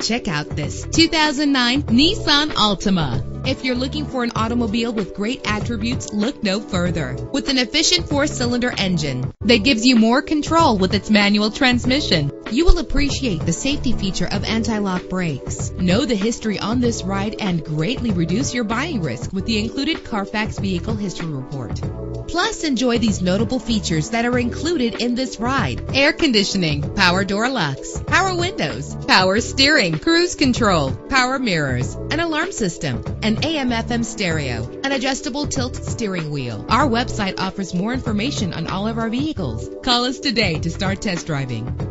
Check out this 2009 Nissan Altima. If you're looking for an automobile with great attributes, look no further. With an efficient four-cylinder engine that gives you more control with its manual transmission, you will appreciate the safety feature of anti-lock brakes. Know the history on this ride and greatly reduce your buying risk with the included Carfax Vehicle History Report. Plus, enjoy these notable features that are included in this ride. Air conditioning, power door locks, power windows, power steering, cruise control, power mirrors, an alarm system, an AM FM stereo, an adjustable tilt steering wheel. Our website offers more information on all of our vehicles. Call us today to start test driving.